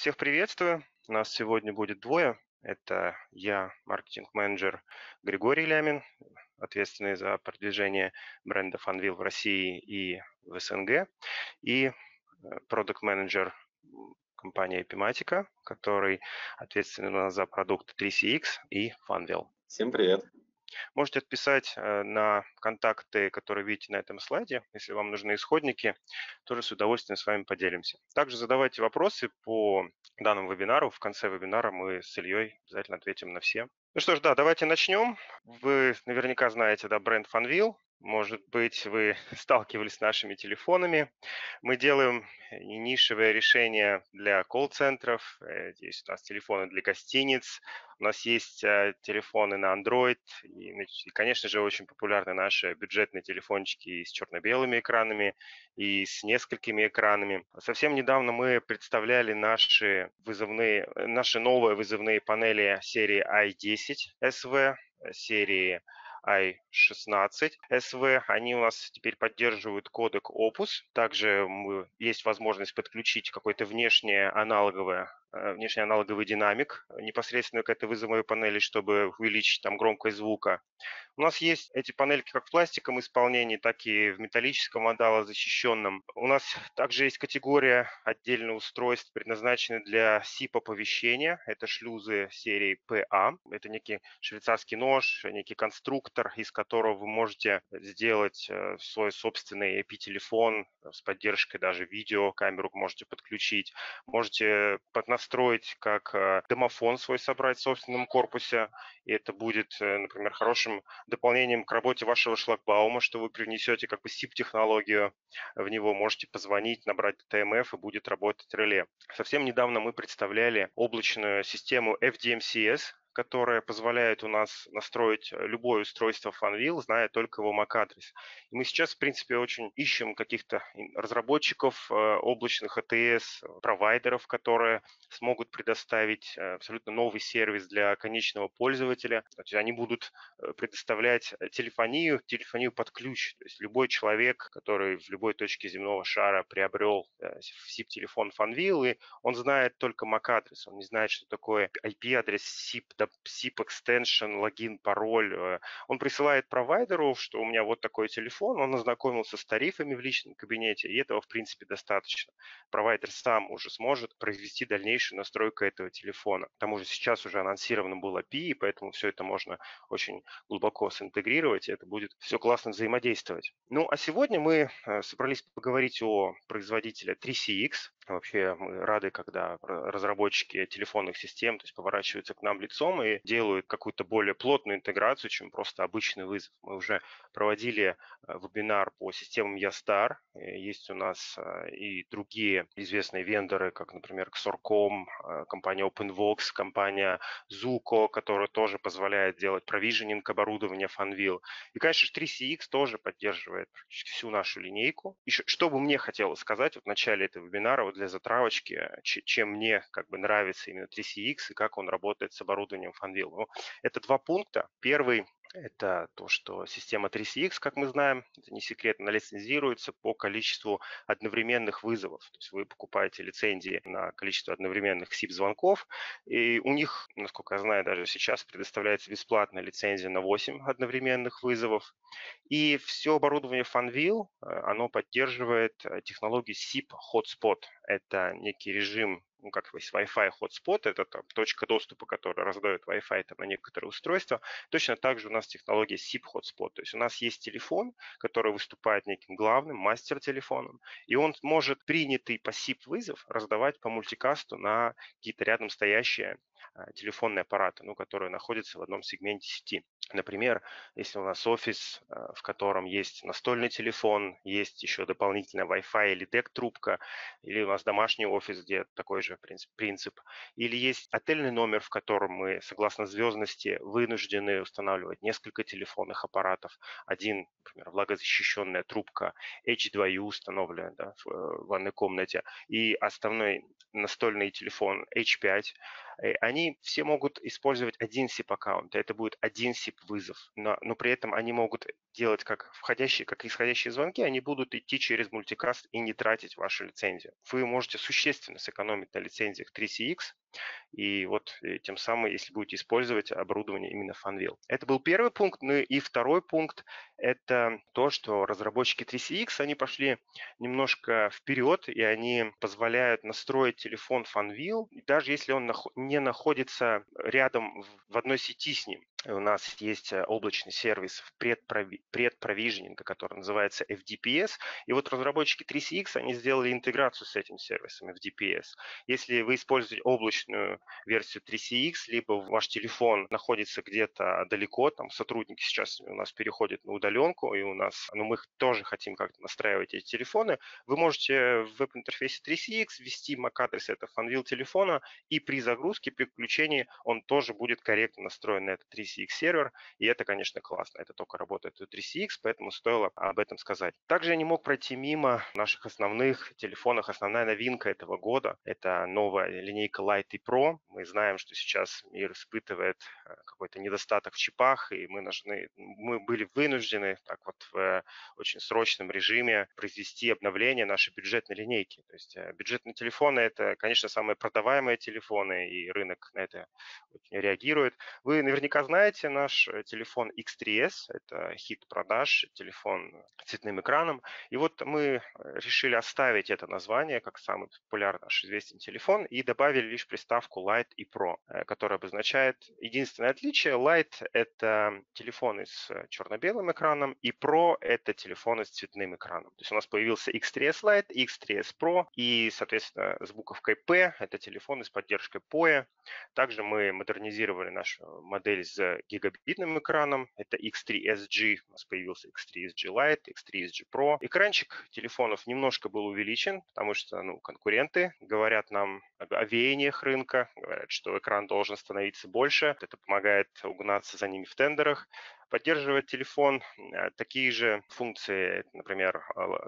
Всех приветствую. Нас сегодня будет двое. Это я, маркетинг-менеджер Григорий Лямин, ответственный за продвижение бренда Funwheel в России и в СНГ, и э, продукт-менеджер компании Epimatica, который нас за продукты 3CX и Funwheel. Всем привет. Можете отписать э, на контакты, которые видите на этом слайде. Если вам нужны исходники, тоже с удовольствием с вами поделимся. Также задавайте вопросы по данному вебинару. В конце вебинара мы с Ильей обязательно ответим на все. Ну что ж, да, давайте начнем. Вы наверняка знаете, да, бренд Funwheel. Может быть, вы сталкивались с нашими телефонами. Мы делаем нишевое решение для колл-центров. Э, здесь у нас телефоны для гостиниц. У нас есть э, телефоны на Android. И, конечно же, очень популярны наши бюджетные телефончики с черно-белыми экранами и с несколькими экранами. Совсем недавно мы представляли наши вызовные, наши новые вызовные панели серии i10 SV, серии i16 SV. Они у нас теперь поддерживают кодек Opus. Также есть возможность подключить какое-то внешнее аналоговое Э, внешний аналоговый динамик непосредственно к этой вызовой панели, чтобы увеличить там громкость звука. У нас есть эти панельки как в пластиковом исполнении, так и в металлическом защищенном. У нас также есть категория отдельных устройств, предназначенных для SIP-оповещения. Это шлюзы серии PA. Это некий швейцарский нож, некий конструктор, из которого вы можете сделать э, свой собственный IP-телефон с поддержкой даже видео, камеру можете подключить. Можете настроить как э, домофон свой собрать в собственном корпусе, и это будет, э, например, хорошим дополнением к работе вашего шлагбаума, что вы привнесете как бы SIP-технологию в него, можете позвонить, набрать TMF, и будет работать реле. Совсем недавно мы представляли облачную систему FDMCS, которая позволяет у нас настроить э, любое устройство FunWheel, зная только его MAC-адрес. И мы сейчас, в принципе, очень ищем каких-то разработчиков э, облачных АТС, провайдеров, которые смогут предоставить э, абсолютно новый сервис для конечного пользователя. Значит, они будут предоставлять телефонию, телефонию под ключ. То есть любой человек, который в любой точке земного шара приобрел SIP-телефон FunWheel, и он знает только MAC-адрес, он не знает, что такое IP-адрес SIP SIP extension, логин, пароль. Э, он присылает провайдеру, что у меня вот такой телефон, он ознакомился с тарифами в личном кабинете, и этого, в принципе, достаточно. Провайдер сам уже сможет произвести дальнейшую настройку этого телефона. К тому же сейчас уже анонсировано было API, поэтому все это можно очень глубоко синтегрировать, и это будет все классно взаимодействовать. Ну, а сегодня мы э, собрались поговорить о производителе 3CX, Вообще мы рады, когда разработчики телефонных систем то есть поворачиваются к нам лицом и делают какую-то более плотную интеграцию, чем просто обычный вызов. Мы уже проводили э, вебинар по системам Ястар. Э, есть у нас э, и другие известные вендоры, как, например, Xorcom, компания OpenVox, компания Zuko, которая тоже позволяет делать провиженинг оборудования Funwheel. И, конечно, 3CX тоже поддерживает практически всю нашу линейку. И что бы мне хотелось сказать вот в начале этого вебинара, вот для затравочки, чем мне как бы нравится именно 3CX и как он работает с оборудованием Funwheel. Ну, это два пункта. Первый это то, что система 3CX, как мы знаем, это не она лицензируется по количеству одновременных вызовов. То есть вы покупаете лицензии на количество одновременных SIP-звонков, и у них, насколько я знаю, даже сейчас предоставляется бесплатная лицензия на 8 одновременных вызовов. И все оборудование Funwheel, э, оно поддерживает э, технологию SIP Hotspot. Это некий режим ну, как есть Wi-Fi hotspot, это там, точка доступа, которая раздает Wi-Fi там, на некоторые устройства. Точно так же у нас технология SIP hotspot. То есть у нас есть телефон, который выступает неким главным мастер-телефоном, и он может принятый по SIP вызов раздавать по мультикасту на какие-то рядом стоящие телефонные аппараты, ну, которые находятся в одном сегменте сети. Например, если у нас офис, а, в котором есть настольный телефон, есть еще дополнительно Wi-Fi или DEC-трубка, или у нас домашний офис, где такой же принцип, или есть отельный номер, в котором мы, согласно звездности, вынуждены устанавливать несколько телефонных аппаратов. Один, например, влагозащищенная трубка H2U установлена да, в э, ванной комнате, и основной настольный телефон H5, э, они все могут использовать один SIP-аккаунт, это будет один SIP-вызов, но, но при этом они могут делать как входящие, как исходящие звонки, они будут идти через мультикаст и не тратить вашу лицензию. Вы можете существенно сэкономить на лицензиях 3CX, и вот э, тем самым, если будете использовать оборудование именно Funwheel. Это был первый пункт. Ну и второй пункт – это то, что разработчики 3CX, они пошли немножко вперед, и они позволяют настроить телефон Funwheel, даже если он не находится рядом в одной сети с ним у нас есть э, облачный сервис предпровижнинга, который называется FDPS. И вот разработчики 3CX, они сделали интеграцию с этим сервисом FDPS. Если вы используете облачную версию 3CX, либо ваш телефон находится где-то далеко, там сотрудники сейчас у нас переходят на удаленку, и у нас, ну мы тоже хотим как-то настраивать эти телефоны, вы можете в веб-интерфейсе 3CX ввести MAC-адрес этого Funwheel телефона, и при загрузке, при включении он тоже будет корректно настроен на этот 3CX 3CX сервер, и это, конечно, классно. Это только работает у 3CX, поэтому стоило об этом сказать. Также я не мог пройти мимо наших основных телефонов. Основная новинка этого года – это новая линейка Lite и Pro. Мы знаем, что сейчас мир испытывает э, какой-то недостаток в чипах, и мы, нужны, мы были вынуждены так вот в очень срочном режиме произвести обновление нашей бюджетной линейки. То есть э, бюджетные телефоны – это, конечно, самые продаваемые телефоны, и рынок на это очень реагирует. Вы наверняка знаете, знаете, наш э, телефон X3S, это хит продаж, телефон с цветным экраном. И вот мы э, решили оставить это название как самый популярный наш известный телефон и добавили лишь приставку Light и Pro, э, которая обозначает единственное отличие. Light – это телефоны с черно-белым экраном, и Pro – это телефоны с цветным экраном. То есть у нас появился X3S Lite, X3S Pro, и, соответственно, с буковкой P – это телефоны с поддержкой POE. Также мы модернизировали нашу модель с гигабитным экраном. Это X3SG, у нас появился X3SG Lite, X3SG Pro. Экранчик телефонов немножко был увеличен, потому что ну, конкуренты говорят нам о веяниях рынка, говорят, что экран должен становиться больше. Это помогает угнаться за ними в тендерах. Поддерживает телефон э, такие же функции, например,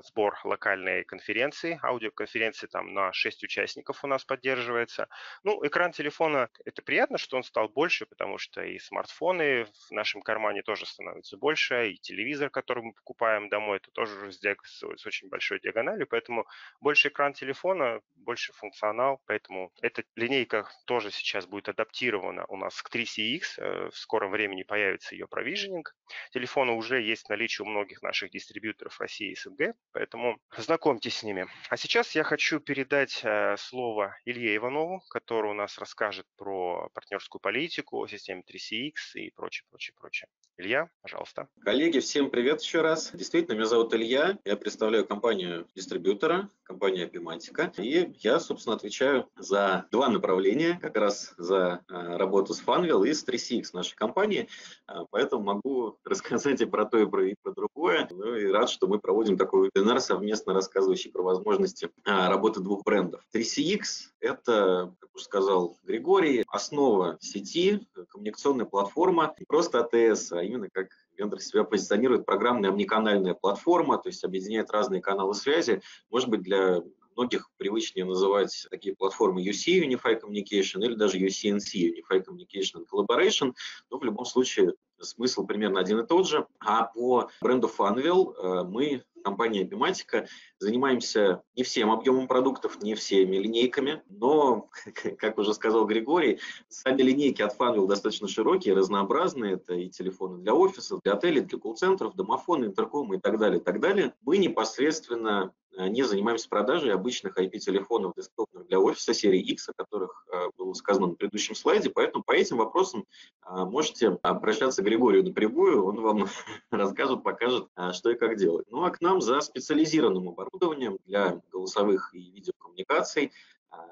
сбор локальной конференции, аудиоконференции там на 6 участников у нас поддерживается. Ну, экран телефона, это приятно, что он стал больше, потому что и смартфоны в нашем кармане тоже становятся больше, и телевизор, который мы покупаем домой, это тоже с, с очень большой диагональю, поэтому больше экран телефона, больше функционал, поэтому эта линейка тоже сейчас будет адаптирована у нас к 3CX, э, в скором времени появится ее провижен, маркетинг. Телефоны уже есть в наличии у многих наших дистрибьюторов России и СНГ, поэтому знакомьтесь с ними. А сейчас я хочу передать э, слово Илье Иванову, который у нас расскажет про партнерскую политику, о системе 3CX и прочее, прочее, прочее. Илья, пожалуйста. Коллеги, всем привет еще раз. Действительно, меня зовут Илья, я представляю компанию дистрибьютора, компанию Epimatica, и я, собственно, отвечаю за два направления, как раз за э, работу с Funwheel и с 3CX нашей компании, э, поэтому могу могу рассказать и про то, и про, и про другое. Ну и рад, что мы проводим такой вебинар, совместно рассказывающий про возможности а, работы двух брендов. 3CX – это, как уже сказал Григорий, основа сети, коммуникационная платформа, не просто АТС, а именно как вендор себя позиционирует программная омниканальная платформа, то есть объединяет разные каналы связи. Может быть, для многих привычнее называть такие платформы UC, Unified Communication, или даже UCNC, Unified Communication and Collaboration, но в любом случае смысл примерно один и тот же. А по бренду Funwheel э, мы компания Epimatica занимаемся не всем объемом продуктов, не всеми линейками, но, как уже сказал Григорий, сами линейки от Funwheel достаточно широкие, разнообразные. Это и телефоны для офисов, для отелей, для колл-центров, домофоны, интеркомы и так далее, и так далее. Мы непосредственно не занимаемся продажей обычных IP-телефонов десктопных для офиса серии X, о которых э, было сказано на предыдущем слайде, поэтому по этим вопросам э, можете обращаться к Григорию напрямую, он вам расскажет, покажет, что и как делать. Ну а к нам за специализированным оборудованием для голосовых и видеокоммуникаций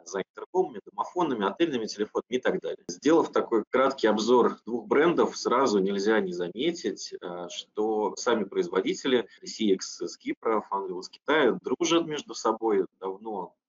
за интеркомами, домофонами, отельными телефонами и так далее. Сделав такой краткий обзор двух брендов, сразу нельзя не заметить, а, что сами производители CX с Кипра, Funwheel из Китая дружат между собой, давно а,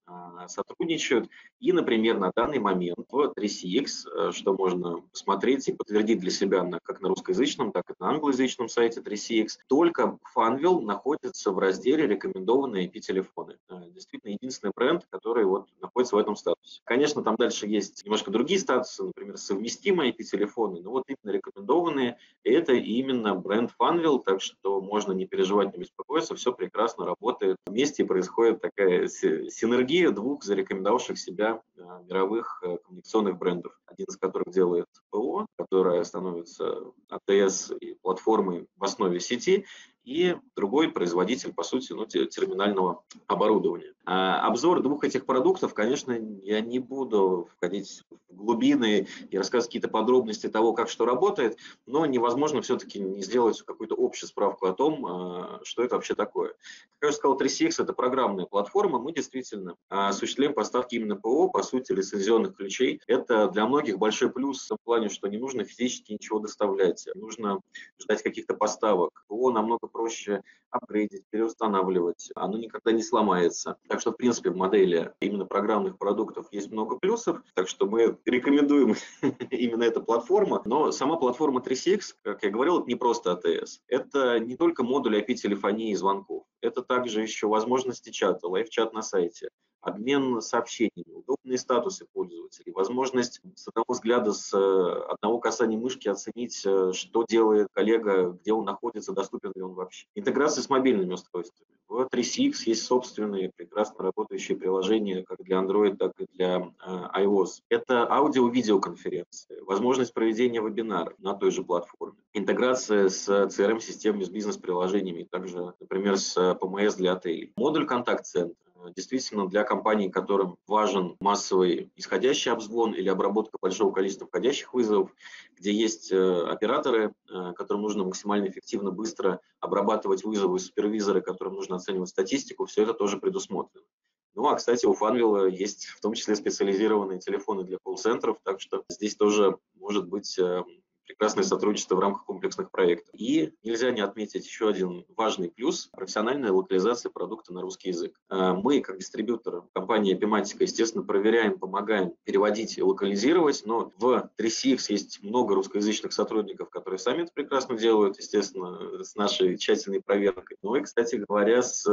сотрудничают. И, например, на данный момент в 3CX, э, что можно посмотреть и подтвердить для себя на, как на русскоязычном, так и на англоязычном сайте 3CX, только Funwheel находится в разделе «Рекомендованные IP-телефоны». Э, действительно, единственный бренд, который вот находится в этом статусе. Конечно, там дальше есть немножко другие статусы, например, совместимые IP-телефоны, но вот именно рекомендованные – это именно бренд Funwheel, так что можно не переживать, не беспокоиться, все прекрасно работает. Вместе происходит такая синергия двух зарекомендовавших себя а, мировых э, коммуникационных брендов. Один из которых делает ПО, которая становится АТС и платформой в основе сети, и другой производитель, по сути, ну, терминального оборудования. А обзор двух этих продуктов, конечно, я не буду входить в глубины и рассказывать какие-то подробности того, как что работает, но невозможно все-таки не сделать какую-то общую справку о том, а, что это вообще такое. Как я уже сказал, 3CX – это программная платформа, мы действительно осуществляем поставки именно ПО, по сути, лицензионных ключей. Это для многих большой плюс в плане, что не нужно физически ничего доставлять, нужно ждать каких-то поставок. ПО намного проще апгрейдить, переустанавливать, оно никогда не сломается. Так что, в принципе, в модели именно программных продуктов есть много плюсов, так что мы рекомендуем именно эта платформа. Но сама платформа 3CX, как я говорил, это не просто АТС. Это не только модуль IP-телефонии и звонков. Это также еще возможности чата, лайв-чат на сайте, обмен сообщениями, удобные статусы пользователей, возможность с одного взгляда, с э, одного касания мышки оценить, э, что делает коллега, где он находится, доступен ли он вообще. Интеграция с мобильными устройствами. В 3CX есть собственные прекрасно работающие приложения как для Android, так и для э, iOS. Это аудио-видеоконференции, возможность проведения вебинара на той же платформе, интеграция с CRM-системами, с бизнес-приложениями, также, например, с PMS для отелей. Модуль контакт-центра Действительно, для компаний, которым важен массовый исходящий обзвон или обработка большого количества входящих вызовов, где есть э, операторы, э, которым нужно максимально эффективно, быстро обрабатывать вызовы, супервизоры, которым нужно оценивать статистику, все это тоже предусмотрено. Ну, а, кстати, у Фанвилла есть в том числе специализированные телефоны для колл-центров, так что здесь тоже может быть э, прекрасное сотрудничество в рамках комплексных проектов. И нельзя не отметить еще один важный плюс – профессиональная локализация продукта на русский язык. А, мы, как дистрибьютор компании Epimatica, естественно, проверяем, помогаем переводить и локализировать, но в 3CX есть много русскоязычных сотрудников, которые сами это прекрасно делают, естественно, с нашей тщательной проверкой. Ну и, кстати говоря, с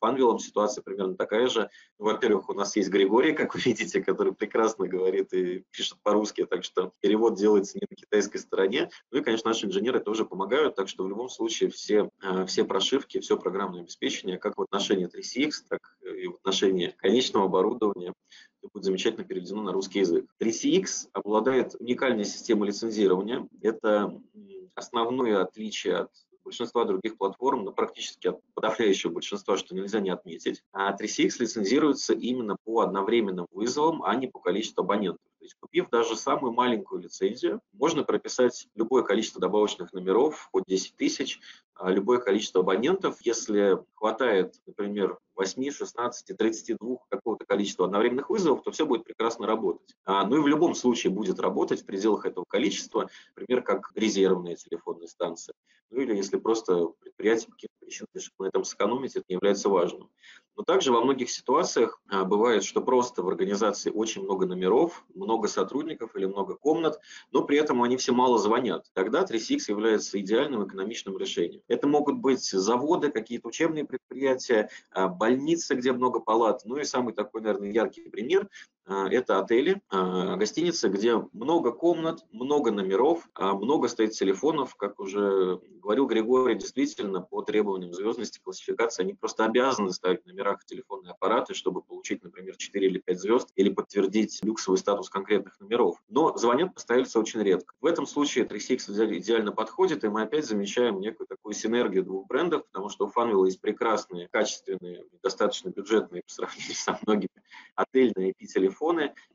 Фанвиллом ситуация примерно такая же. Во-первых, у нас есть Григорий, как вы видите, который прекрасно говорит и пишет по-русски, так что перевод делается не на китайской стороне. Ну и, конечно, наши инженеры тоже помогают, так что в любом случае все, э, все прошивки, все программное обеспечение, как в отношении 3CX, так и в отношении конечного оборудования, будет замечательно переведено на русский язык. 3CX обладает уникальной системой лицензирования. Это основное отличие от большинства других платформ, но практически от подавляющего большинства, что нельзя не отметить. А 3CX лицензируется именно по одновременным вызовам, а не по количеству абонентов. То есть, купив даже самую маленькую лицензию, можно прописать любое количество добавочных номеров, хоть 10 тысяч, любое количество абонентов. Если хватает, например, 8, 16, 32 какого-то количества одновременных вызовов, то все будет прекрасно работать. А, ну и в любом случае будет работать в пределах этого количества, например, как резервные телефонные станции. Ну или если просто предприятие по каким-то причинам решит на этом сэкономить, это не является важным. Но также во многих ситуациях а, бывает, что просто в организации очень много номеров, много сотрудников или много комнат, но при этом они все мало звонят. Тогда 3CX является идеальным экономичным решением. Это могут быть заводы, какие-то учебные предприятия, а, больницы, где много палат. Ну и самый такой, наверное, яркий пример это отели, а, гостиницы, где много комнат, много номеров, а, много стоит телефонов. Как уже говорил Григорий, действительно, по требованиям звездности, классификации, они просто обязаны ставить в номерах телефонные аппараты, чтобы получить, например, 4 или 5 звезд или подтвердить люксовый статус конкретных номеров. Но звонят постояльцы очень редко. В этом случае 3CX идеально подходит, и мы опять замечаем некую такую синергию двух брендов, потому что у Funwheel есть прекрасные, качественные, достаточно бюджетные по сравнению со многими отельные IP-телефоны,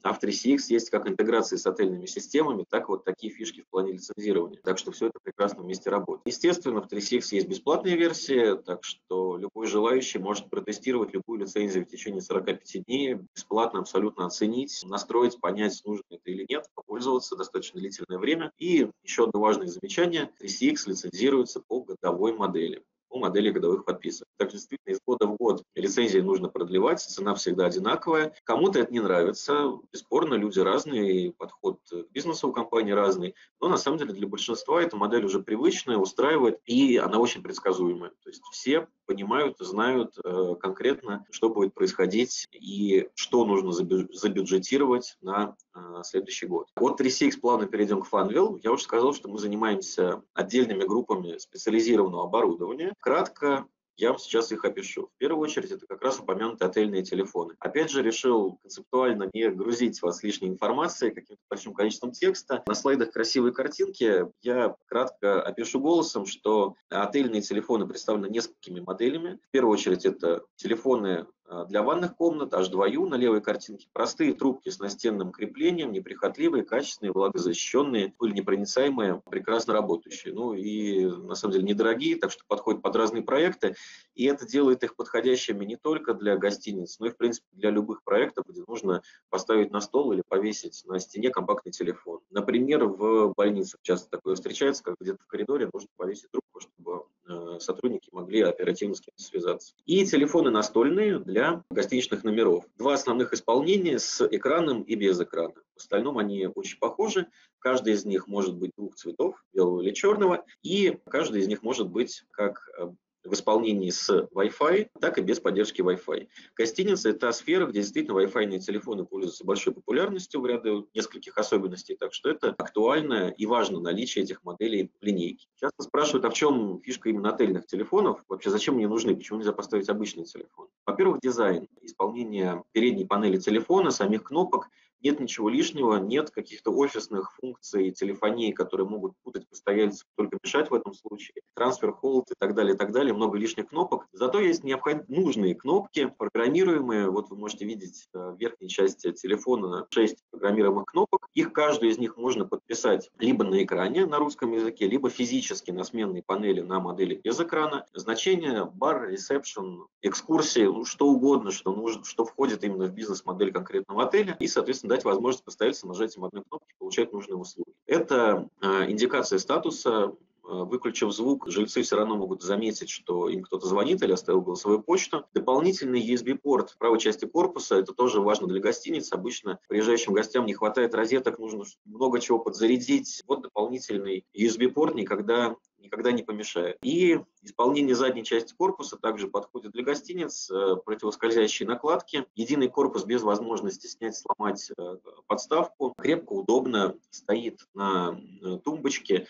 а в 3CX есть как интеграции с отельными системами, так и вот такие фишки в плане лицензирования. Так что все это прекрасно вместе работает. Естественно, в 3CX есть бесплатная версия, так что любой желающий может протестировать любую лицензию в течение 45 дней, бесплатно абсолютно оценить, настроить, понять, нужно это или нет, попользоваться достаточно длительное время. И еще одно важное замечание, 3CX лицензируется по годовой модели. По модели годовых подписок. Так действительно из года в год лицензии нужно продлевать, цена всегда одинаковая. Кому-то это не нравится, бесспорно, люди разные, подход к бизнесу у компании разный, но на самом деле для большинства эта модель уже привычная, устраивает, и она очень предсказуемая. То есть все понимают, знают э, конкретно, что будет происходить и что нужно забюджетировать на следующий год. От 3CX плавно перейдем к Funwheel. Я уже сказал, что мы занимаемся отдельными группами специализированного оборудования. Кратко я вам сейчас их опишу. В первую очередь, это как раз упомянутые отельные телефоны. Опять же, решил концептуально не грузить вас лишней информацией, каким-то большим количеством текста. На слайдах красивые картинки. Я кратко опишу голосом, что отельные телефоны представлены несколькими моделями. В первую очередь, это телефоны для ванных комнат H2U на левой картинке простые трубки с настенным креплением, неприхотливые, качественные, влагозащищенные, непроницаемые, прекрасно работающие. Ну и на самом деле недорогие, так что подходят под разные проекты. И это делает их подходящими не только для гостиниц, но и в принципе для любых проектов, где нужно поставить на стол или повесить на стене компактный телефон. Например, в больницах часто такое встречается, как где-то в коридоре нужно повесить трубку, чтобы э, сотрудники могли оперативно с кем-то связаться. И телефоны настольные для для гостиничных номеров. Два основных исполнения с экраном и без экрана. В остальном они очень похожи. Каждый из них может быть двух цветов, белого или черного, и каждый из них может быть как э, в исполнении с Wi-Fi, так и без поддержки Wi-Fi. Гостиница – это сфера, где действительно Wi-Fi телефоны пользуются большой популярностью в ряду нескольких особенностей, так что это актуально и важно наличие этих моделей в линейке. Часто спрашивают, а в чем фишка именно отельных телефонов? Вообще, зачем они нужны? Почему нельзя поставить обычный телефон? Во-первых, дизайн, исполнение передней панели телефона, самих кнопок – нет ничего лишнего, нет каких-то офисных функций телефонии, которые могут путать постояльцев, только мешать в этом случае. Трансфер, холд и так далее, и так далее. Много лишних кнопок. Зато есть необход... нужные кнопки, программируемые. Вот вы можете видеть э, в верхней части телефона 6 программируемых кнопок. Их каждую из них можно подписать либо на экране на русском языке, либо физически на сменной панели на модели без экрана. Значение бар, ресепшн, экскурсии, ну, что угодно, что, нужно, что входит именно в бизнес-модель конкретного отеля. И, соответственно, дать возможность постояльцам нажатием одной кнопки получать нужные услуги. Это э, индикация статуса, э, выключив звук, жильцы все равно могут заметить, что им кто-то звонит или оставил голосовую почту. Дополнительный USB-порт в правой части корпуса, это тоже важно для гостиниц. Обычно приезжающим гостям не хватает розеток, нужно много чего подзарядить. Вот дополнительный USB-порт никогда никогда не помешает. И исполнение задней части корпуса также подходит для гостиниц, э, противоскользящие накладки, единый корпус без возможности снять, сломать э, подставку, крепко, удобно, стоит на э, тумбочке,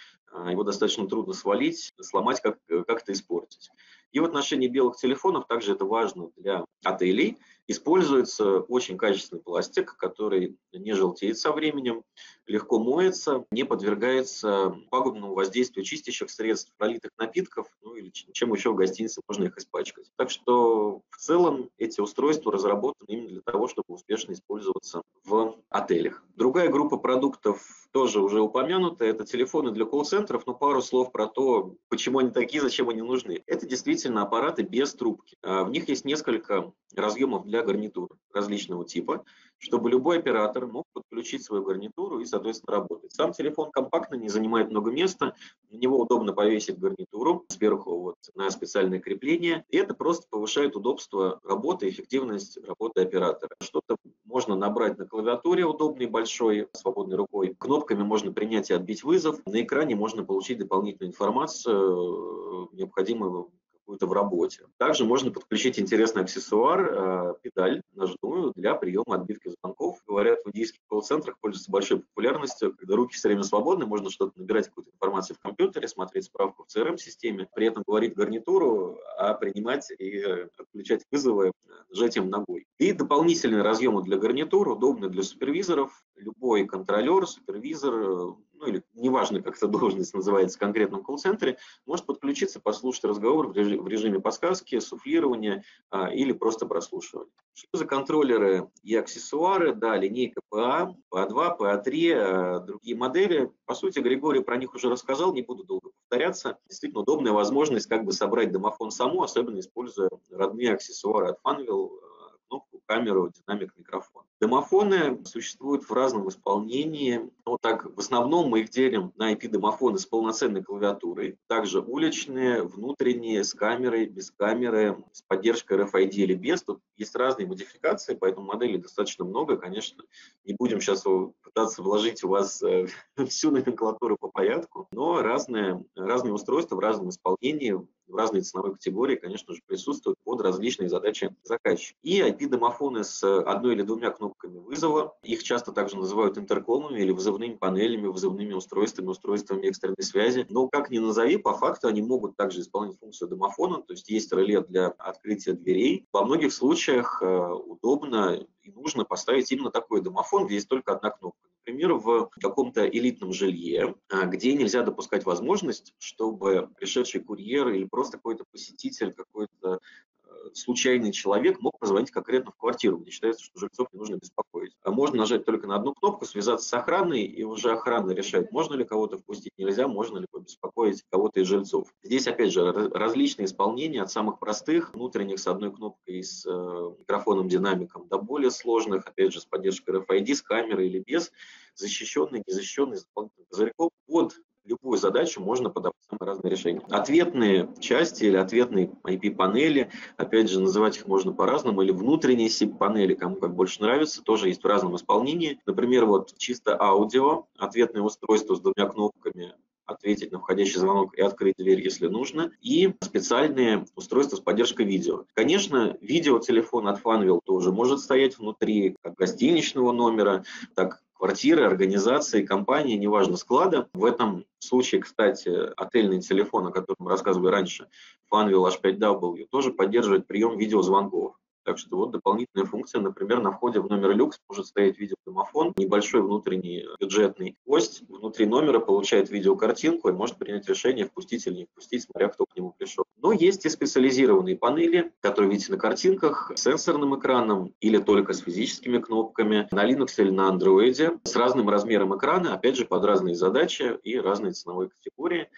его достаточно трудно свалить, сломать, как, как-то испортить. И в отношении белых телефонов также это важно для отелей. Используется очень качественный пластик, который не желтеет со временем, легко моется, не подвергается пагубному воздействию чистящих средств, пролитых напитков, ну или чем еще в гостинице можно их испачкать. Так что в целом эти устройства разработаны именно для того, чтобы успешно использоваться в отелях. Другая группа продуктов тоже уже упомянута, это телефоны для колл-центров, но пару слов про то, почему они такие, зачем они нужны. Это действительно аппараты без трубки. А в них есть несколько разъемов для гарнитур различного типа чтобы любой оператор мог подключить свою гарнитуру и, соответственно, работать. Сам телефон компактный, не занимает много места, на него удобно повесить гарнитуру сверху вот на специальное крепление, и это просто повышает удобство работы, эффективность работы оператора. Что-то можно набрать на клавиатуре удобной, большой, свободной рукой. Кнопками можно принять и отбить вызов. На экране можно получить дополнительную информацию, необходимую какую-то в работе. Также можно подключить интересный аксессуар, э, педаль ножную для приема отбивки звонков. Говорят, в индийских колл-центрах пользуются большой популярностью, когда руки все время свободны, можно что-то набирать, какую-то информацию в компьютере, смотреть справку в CRM-системе, при этом говорить гарнитуру, а принимать и э, отключать вызовы нажатием ногой. И дополнительные разъемы для гарнитур, удобны для супервизоров. Любой контролер, супервизор, э, ну или неважно, как эта должность называется в конкретном колл-центре, может подключиться, послушать разговор в режиме подсказки, суфлирования а, или просто прослушивания. Что за контроллеры и аксессуары? Да, линейка PA, PA2, PA3, а, другие модели. По сути, Григорий про них уже рассказал, не буду долго повторяться. Действительно удобная возможность как бы собрать домофон саму, особенно используя родные аксессуары от Funwheel, кнопку, камеру, динамик, микрофон. Домофоны существуют в разном исполнении. Вот так, в основном мы их делим на IP-домофоны с полноценной клавиатурой. Также уличные, внутренние, с камерой, без камеры, с поддержкой RFID или без. Тут есть разные модификации, поэтому моделей достаточно много. Конечно, не будем сейчас пытаться вложить у вас э, всю номенклатуру по порядку, но разные, разные устройства в разном исполнении в разные ценовые категории, конечно же, присутствуют под различные задачи заказчика. И IP-домофоны с одной или двумя кнопками вызова, их часто также называют интеркомами или вызовными панелями, вызовными устройствами, устройствами экстренной связи. Но как ни назови, по факту они могут также исполнять функцию домофона, то есть есть реле для открытия дверей. Во многих случаях э, удобно и нужно поставить именно такой домофон, где есть только одна кнопка. Например, в каком-то элитном жилье, а, где нельзя допускать возможность, чтобы пришедший курьер или просто какой-то посетитель, какой-то случайный человек мог позвонить конкретно в квартиру, где считается, что жильцов не нужно беспокоить. А можно нажать только на одну кнопку, связаться с охраной, и уже охрана решает, можно ли кого-то впустить, нельзя, можно ли побеспокоить кого-то из жильцов. Здесь, опять же, различные исполнения от самых простых, внутренних с одной кнопкой и с э, микрофоном, динамиком, до более сложных, опять же, с поддержкой RFID, с камерой или без, защищенный, незащищенный, с дополнительным козырьком под любую задачу можно подавать самые разные решения. Ответные части или ответные IP-панели, опять же, называть их можно по-разному, или внутренние SIP-панели, кому как больше нравится, тоже есть в разном исполнении. Например, вот чисто аудио, ответное устройство с двумя кнопками, ответить на входящий звонок и открыть дверь, если нужно, и специальные устройства с поддержкой видео. Конечно, видеотелефон от Funwheel тоже может стоять внутри как гостиничного номера, так квартиры, организации, компании, неважно, склада. В этом случае, кстати, отельный телефон, о котором рассказывали раньше, Funwheel H5W, тоже поддерживает прием видеозвонков. Так что вот дополнительная функция, например, на входе в номер люкс может стоять видеодомофон, небольшой внутренний бюджетный гость внутри номера получает видеокартинку и может принять решение, впустить или не впустить, смотря кто к нему пришел. Но есть и специализированные панели, которые видите на картинках, с сенсорным экраном или только с физическими кнопками, на Linux или на Android, с разным размером экрана, опять же, под разные задачи и разные ценовые категории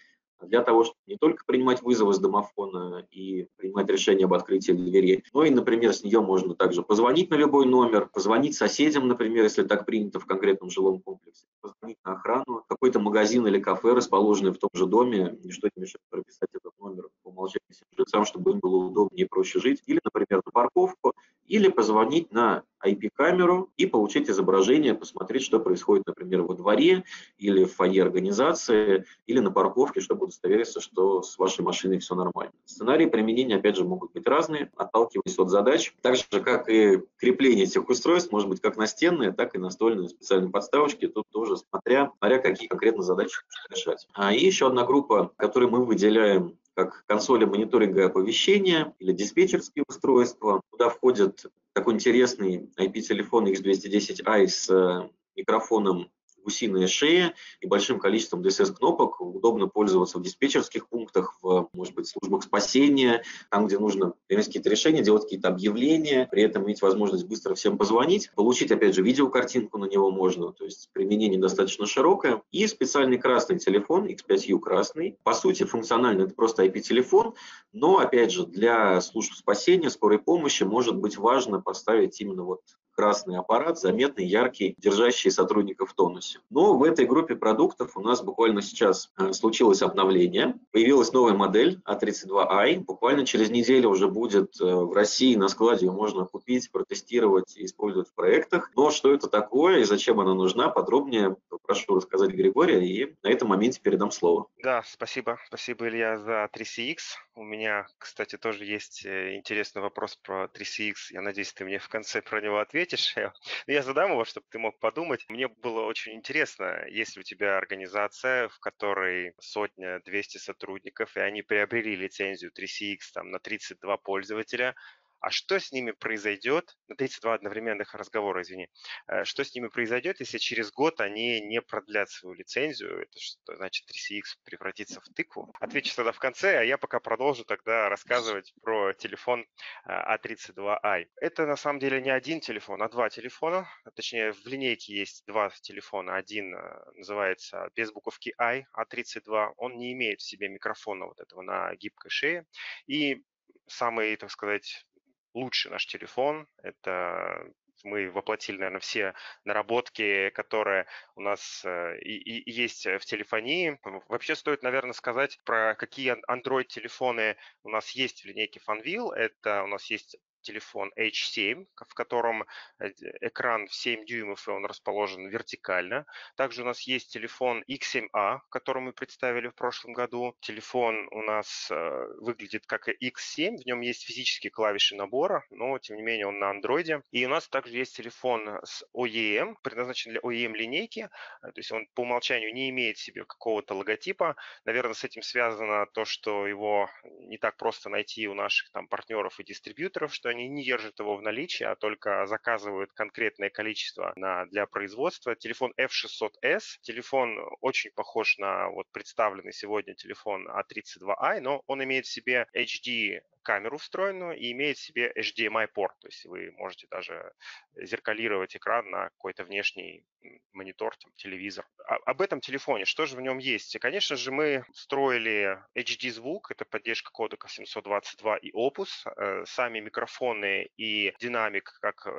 для того, чтобы не только принимать вызовы с домофона и принимать решение об открытии двери, но и, например, с нее можно также позвонить на любой номер, позвонить соседям, например, если так принято в конкретном жилом комплексе, позвонить на охрану, какой-то магазин или кафе, расположенный в том же доме, ничто не мешает прописать этот номер по умолчанию жильцам, чтобы им было удобнее и проще жить, или, например, на парковку, или позвонить на IP-камеру и получить изображение, посмотреть, что происходит, например, во дворе или в фойе организации, или на парковке, чтобы удостовериться, что с вашей машиной все нормально. Сценарии применения, опять же, могут быть разные, отталкиваясь от задач. Так же, как и крепление этих устройств, может быть как настенные, так и настольные специальные подставочки. Тут тоже смотря, смотря какие конкретно задачи решать. А и еще одна группа, которую мы выделяем как консоли мониторинга и оповещения или диспетчерские устройства. Туда входят такой интересный IP-телефон X210i с э, микрофоном гусиная шея и большим количеством DSS-кнопок. Удобно пользоваться в диспетчерских пунктах, в, может быть, службах спасения, там, где нужно принимать какие-то решения, делать какие-то объявления, при этом иметь возможность быстро всем позвонить. Получить, опять же, видеокартинку на него можно, то есть применение достаточно широкое. И специальный красный телефон, X5U красный. По сути, функционально это просто IP-телефон, но, опять же, для служб спасения, скорой помощи может быть важно поставить именно вот красный аппарат, заметный, яркий, держащий сотрудников в тонусе. Но в этой группе продуктов у нас буквально сейчас э, случилось обновление. Появилась новая модель A32i. Буквально через неделю уже будет э, в России на складе ее можно купить, протестировать и использовать в проектах. Но что это такое и зачем она нужна, подробнее прошу рассказать Григория и на этом моменте передам слово. Да, спасибо. Спасибо, Илья, за 3CX. У меня, кстати, тоже есть э, интересный вопрос про 3CX. Я надеюсь, ты мне в конце про него ответишь ответишь. Я задам его, чтобы ты мог подумать. Мне было очень интересно, если у тебя организация, в которой сотня, 200 сотрудников, и они приобрели лицензию 3CX там, на 32 пользователя, а что с ними произойдет, на 32 одновременных разговора, извини, э, что с ними произойдет, если через год они не продлят свою лицензию, это что значит 3CX превратится в тыкву? Отвечу тогда в конце, а я пока продолжу тогда рассказывать про телефон A32i. Э, а это на самом деле не один телефон, а два телефона, точнее в линейке есть два телефона, один э, называется без буковки i, A32, он не имеет в себе микрофона вот этого на гибкой шее, и самый, так сказать, лучший наш телефон. Это мы воплотили, наверное, все наработки, которые у нас э, и, и есть в телефонии. Вообще стоит, наверное, сказать про какие Android-телефоны у нас есть в линейке Funwheel. Это у нас есть телефон H7, в котором э, экран в 7 дюймов, и он расположен вертикально. Также у нас есть телефон X7A, который мы представили в прошлом году. Телефон у нас э, выглядит как и X7, в нем есть физические клавиши набора, но тем не менее он на андроиде. И у нас также есть телефон с OEM, предназначен для OEM линейки, э, то есть он по умолчанию не имеет себе какого-то логотипа. Наверное, с этим связано то, что его не так просто найти у наших там партнеров и дистрибьюторов, что они не держат его в наличии, а только заказывают конкретное количество на, для производства. Телефон F600S, телефон очень похож на вот представленный сегодня телефон A32i, но он имеет в себе HD камеру встроенную и имеет в себе HDMI-порт, то есть вы можете даже зеркалировать экран на какой-то внешний монитор, там, телевизор. А, об этом телефоне, что же в нем есть? И, конечно же, мы строили HD-звук, это поддержка кодека 722 и Opus, э, сами микрофоны и динамик, как э,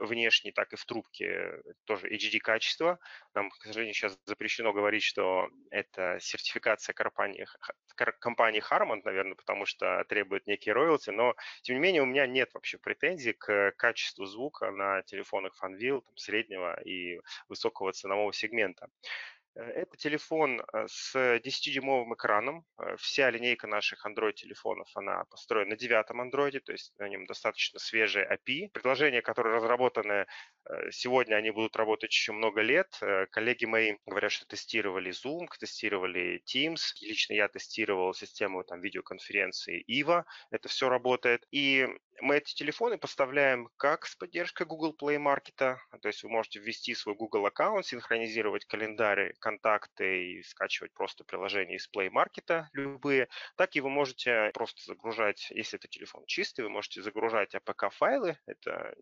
внешний, так и в трубке, тоже HD-качество. Нам, к сожалению, сейчас запрещено говорить, что это сертификация компании, компании Harman, наверное, потому что требует некие некие роялти, но тем не менее у меня нет вообще претензий к качеству звука на телефонах Fanvil там, среднего и высокого ценового сегмента. Э, это телефон э, с 10-дюймовым экраном. Э, вся линейка наших Android-телефонов, она построена на девятом Android, то есть на нем достаточно свежие API. Предложения, которые разработаны сегодня, они будут работать еще много лет. Коллеги мои говорят, что тестировали Zoom, тестировали Teams. Лично я тестировал систему там, видеоконференции Ива. Это все работает. И мы эти телефоны поставляем как с поддержкой Google Play Market, то есть вы можете ввести свой Google аккаунт, синхронизировать календарь, контакты и скачивать просто приложения из Play Market любые, так и вы можете просто загружать, если это телефон чистый, вы можете загружать APK-файлы, это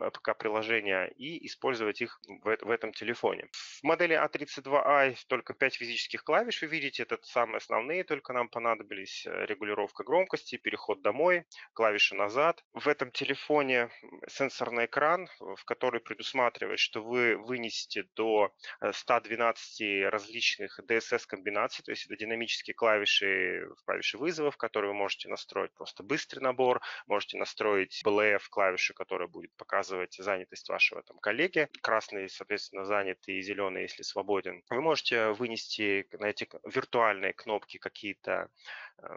АПК-приложения и использовать их в, в этом телефоне. В модели A32i а только 5 физических клавиш, вы видите, это самые основные, только нам понадобились э, регулировка громкости, переход домой, клавиши назад. В этом телефоне сенсорный экран, в который предусматривает, что вы вынесете до 112 э, различных DSS-комбинаций, то есть это динамические клавиши, клавиши вызовов, которые вы можете настроить просто быстрый набор, можете настроить BLF клавиши, которые будут будет показывать занятость вашего там коллеги. Красный, соответственно, занят и зеленый, если свободен. Вы можете вынести на эти виртуальные кнопки какие-то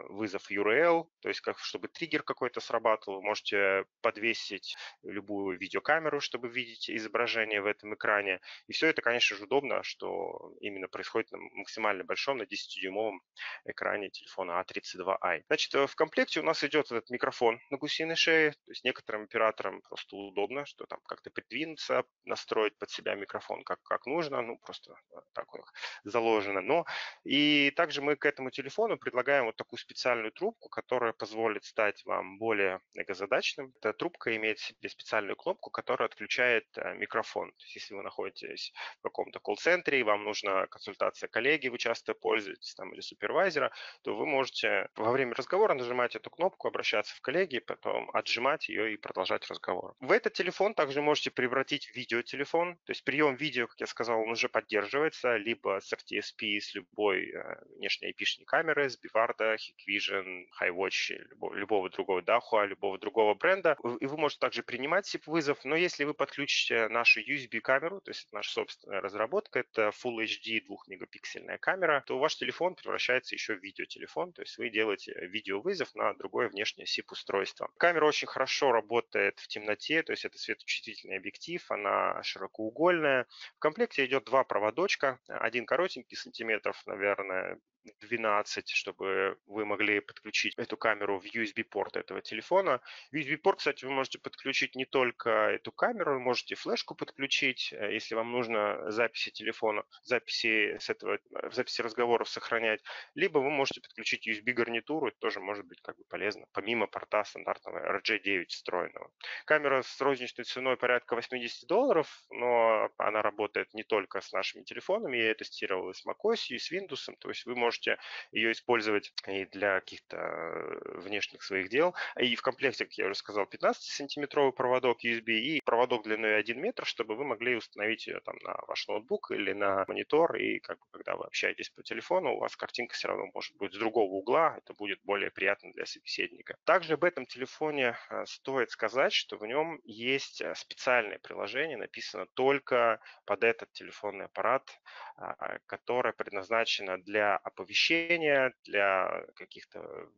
вызов URL, то есть как, чтобы триггер какой-то срабатывал. Можете подвесить любую видеокамеру, чтобы видеть изображение в этом экране. И все это, конечно же, удобно, что именно происходит на максимально большом, на 10-дюймовом экране телефона A32i. Значит, в комплекте у нас идет этот микрофон на гусиной шее, то есть некоторым операторам просто удобно, что там как-то придвинуться, настроить под себя микрофон как, как нужно, ну, просто так у них заложено. Но и также мы к этому телефону предлагаем вот такую специальную трубку, которая позволит стать вам более многозадачным. Эта трубка имеет в себе специальную кнопку, которая отключает э, микрофон. То есть если вы находитесь в каком-то колл-центре, и вам нужна консультация коллеги, вы часто пользуетесь там или супервайзера, то вы можете во время разговора нажимать эту кнопку, обращаться в коллеги, потом отжимать ее и продолжать разговор. В этот телефон также можете превратить в видеотелефон. То есть прием видео, как я сказал, он уже поддерживается либо с RTSP, с любой э, внешней IP-шной камеры, с Bivarda, Hikvision, HiWatch, любого, любого другого Dahua, любого другого бренда. И вы можете также принимать SIP-вызов, но если вы подключите нашу USB-камеру, то есть это наша собственная разработка, это Full HD 2-мегапиксельная камера, то ваш телефон превращается еще в видеотелефон, то есть вы делаете видеовызов на другое внешнее SIP-устройство. Камера очень хорошо работает в темноте, то есть это светочувствительный объектив, она широкоугольная. В комплекте идет два проводочка, один коротенький, сантиметров, наверное, 12, чтобы вы могли подключить эту камеру в USB-порт этого телефона. USB-порт, кстати, вы можете подключить не только эту камеру, вы можете флешку подключить, э, если вам нужно записи телефона, записи с этого, э, записи разговоров сохранять, либо вы можете подключить USB-гарнитуру, это тоже может быть как бы полезно, помимо порта стандартного RJ9 встроенного. Камера с розничной ценой порядка 80 долларов, но она работает не только с нашими телефонами, я ее тестировал и с macOS, и с Windows, то есть вы можете можете ее использовать и для каких-то э, внешних своих дел. И в комплекте, как я уже сказал, 15-сантиметровый проводок USB и проводок длиной 1 метр, чтобы вы могли установить ее там на ваш ноутбук или на монитор, и как бы, когда вы общаетесь по телефону, у вас картинка все равно может быть с другого угла, это будет более приятно для собеседника. Также об этом телефоне э, стоит сказать, что в нем есть э, специальное приложение, написано только под этот телефонный аппарат, а, которое предназначено для оповещения, для каких-то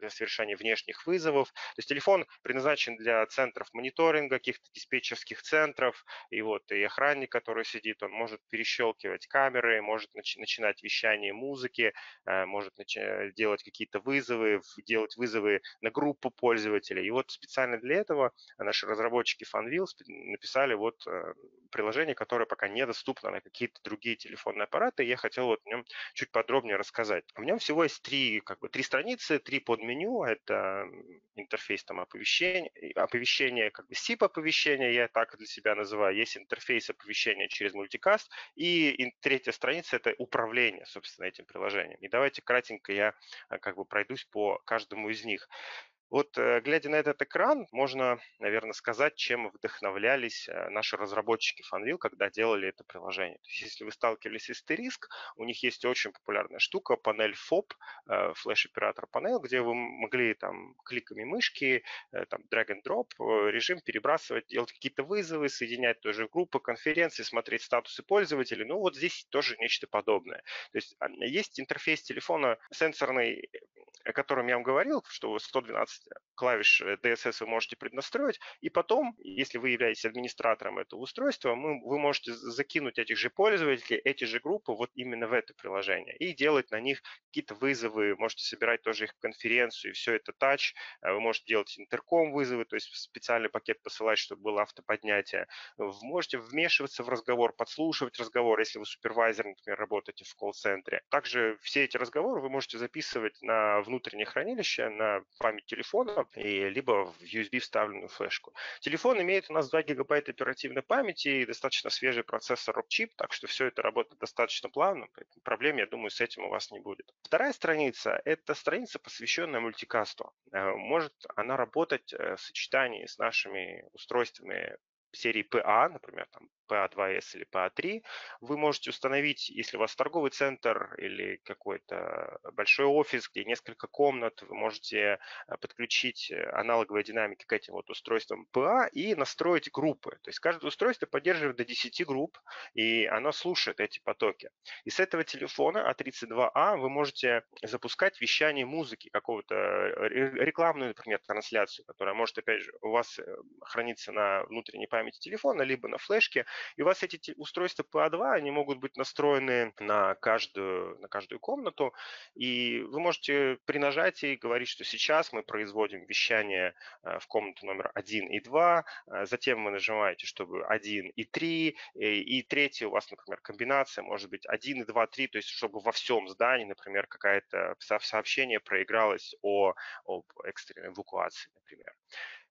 для совершения внешних вызовов. То есть телефон предназначен для центров мониторинга, каких-то диспетчерских центров, и вот и охранник, который сидит, он может перещелкивать камеры, может нач- начинать вещание музыки, э, может нач- делать какие-то вызовы, делать вызовы на группу пользователей. И вот специально для этого наши разработчики Funwheel написали вот э, приложение, которое пока недоступно на какие-то другие телефонные аппараты. И я хотел вот о нем чуть подробнее рассказать. В нем всего есть три, как бы, три страницы, три подменю. Это интерфейс там оповещения, оповещение, как бы SIP оповещения, я так для себя называю. Есть интерфейс оповещения через мультикаст. И третья страница – это управление, собственно, этим приложением. И давайте кратенько я э, как бы пройдусь по каждому из них. Вот, э, глядя на этот экран, можно, наверное, сказать, чем вдохновлялись э, наши разработчики Funwheel, когда делали это приложение. То есть, если вы сталкивались с Asterisk, у них есть очень популярная штука, панель э, Flash Operator Panel, где вы могли там кликами мышки, там drag and drop режим перебрасывать, делать какие-то вызовы, соединять тоже группы, конференции, смотреть статусы пользователей. Ну, вот здесь тоже нечто подобное. То есть, а, есть интерфейс телефона сенсорный, о котором я вам говорил, что 112 клавиш DSS вы можете преднастроить, и потом, если вы являетесь администратором этого устройства, мы, вы можете закинуть этих же пользователей, эти же группы вот именно в это приложение и делать на них какие-то вызовы, можете собирать тоже их конференцию, и все это тач, э, вы можете делать интерком вызовы, то есть специальный пакет посылать, чтобы было автоподнятие, вы можете вмешиваться в разговор, подслушивать разговор, если вы супервайзер, например, работаете в колл-центре. Также все эти разговоры вы можете записывать на внутреннее хранилище, на память телефона, и либо в USB вставленную флешку. Телефон имеет у нас 2 гигабайта оперативной памяти и достаточно свежий процессор чип, так что все это работает достаточно плавно, поэтому проблем, я думаю, с этим у вас не будет. Вторая страница – это страница, посвященная мультикасту. Э, может она работать э, в сочетании с нашими устройствами серии PA, например, там PA2S или PA3, вы можете установить, если у вас торговый центр или какой-то большой офис, где несколько комнат, вы можете э, подключить э, аналоговые динамики к этим вот устройствам PA и настроить группы. То есть каждое устройство поддерживает до 10 групп, и оно слушает эти потоки. И с этого телефона A32A а вы можете запускать вещание музыки, какого-то э, рекламную, например, трансляцию, которая может, опять же, у вас храниться на внутренней памяти телефона, либо на флешке, и у вас эти устройства PA2, они могут быть настроены на каждую, на каждую комнату, и вы можете при нажатии говорить, что сейчас мы производим вещание э, в комнату номер 1 и 2, э, затем вы нажимаете, чтобы 1 и 3, и, и третья у вас, например, комбинация может быть 1 и 2, 3, то есть чтобы во всем здании, например, какое-то сообщение проигралось о, об экстренной эвакуации, например.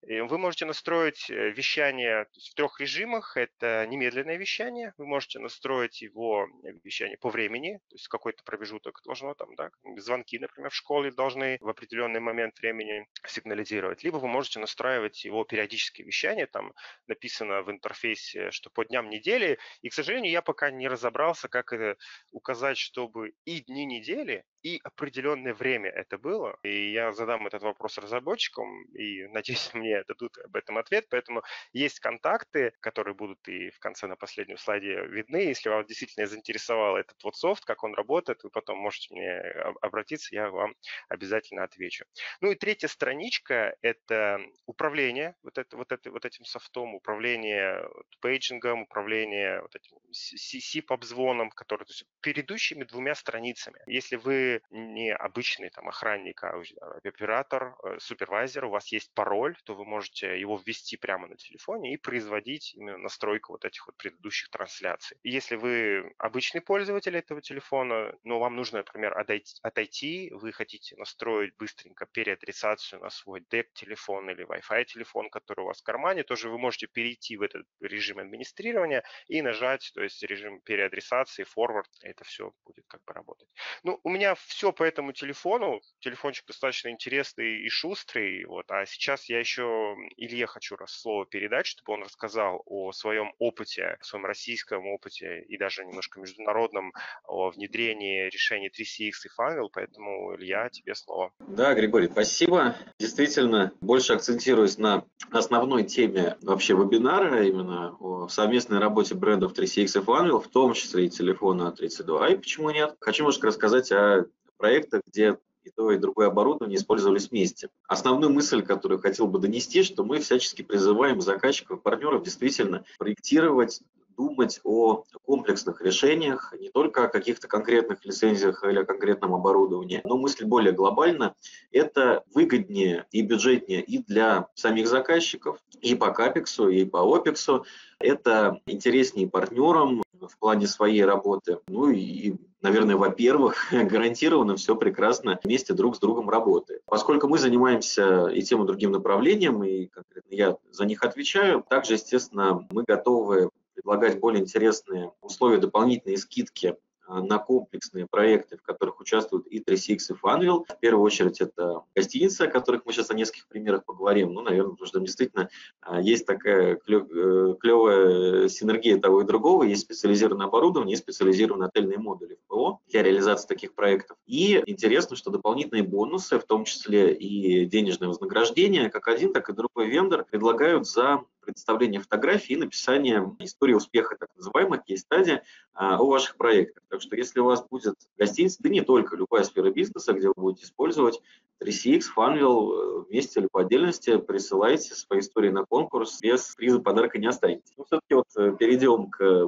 Вы можете настроить э, вещание в трех режимах. Это немедленное вещание. Вы можете настроить его э, вещание по времени, то есть какой-то промежуток должно там, да, звонки, например, в школе должны в определенный момент времени сигнализировать. Либо вы можете настраивать его периодическое вещание. Там написано в интерфейсе, что по дням недели. И, к сожалению, я пока не разобрался, как это указать, чтобы и дни недели, и определенное время это было. И я задам этот вопрос разработчикам, и надеюсь, мне дадут об этом ответ. Поэтому есть контакты, которые будут и в конце на последнем слайде видны. Если вас действительно заинтересовал этот вот софт, как он работает, вы потом можете мне обратиться, я вам обязательно отвечу. Ну и третья страничка – это управление вот, это, вот, это, вот этим софтом, управление paging ом, управление вот этим SIP-обзвоном, который, то есть предыдущими двумя страницами. Если вы не обычный там охранник, а, а оператор, э, супервайзер, у вас есть пароль, то вы можете его ввести прямо на телефоне и производить именно настройку вот этих вот предыдущих трансляций. Если вы обычный пользователь этого телефона, но вам нужно, например, отойти, отойти вы хотите настроить быстренько переадресацию на свой DEC телефон или Wi-Fi телефон, который у вас в кармане, тоже вы можете перейти в этот режим администрирования и нажать, то есть режим переадресации, forward, это все будет как бы работать. Ну, у меня все по этому телефону. Телефончик достаточно интересный и шустрый. Вот. А сейчас я еще Илье хочу раз слово передать, чтобы он рассказал о своем опыте, о своем российском опыте и даже немножко международном о внедрении решений 3CX и Funnel. Поэтому, Илья, тебе слово. Да, Григорий, спасибо. Действительно, больше акцентируюсь на основной теме вообще вебинара, именно о совместной работе брендов 3CX и Funnel, в том числе и телефона 32i, почему нет. Хочу немножко рассказать о проектах, где и то, и другое оборудование использовались вместе. Основную мысль, которую хотел бы донести, что мы всячески призываем заказчиков, партнеров действительно проектировать думать о комплексных решениях, не только о каких-то конкретных лицензиях или о конкретном оборудовании, но мысль более глобально. Это выгоднее и бюджетнее и для самих заказчиков, и по капексу, и по опексу. Это интереснее партнерам в плане своей работы. Ну и наверное, во-первых, гарантированно все прекрасно вместе друг с другом работает. Поскольку мы занимаемся и тем, и другим направлением, и конкретно я за них отвечаю, также, естественно, мы готовы предлагать более интересные условия, дополнительные скидки на комплексные проекты, в которых участвуют и 3CX, и Funwheel. В первую очередь это гостиницы, о которых мы сейчас о нескольких примерах поговорим. Ну, наверное, потому что действительно а, есть такая клевая синергия того и другого. Есть специализированное оборудование, есть специализированные отельные модули в ПО для реализации таких проектов. И интересно, что дополнительные бонусы, в том числе и денежное вознаграждение, как один, так и другой вендор предлагают за представление фотографий и написание истории успеха, так называемых, кейс-стадии а, о ваших проектах. Так что если у вас будет гостиница, да не только, любая сфера бизнеса, где вы будете использовать 3CX, Funwheel э, вместе или по отдельности, присылайте свои истории на конкурс, без приза подарка не останетесь. Ну, все-таки вот э, перейдем к э,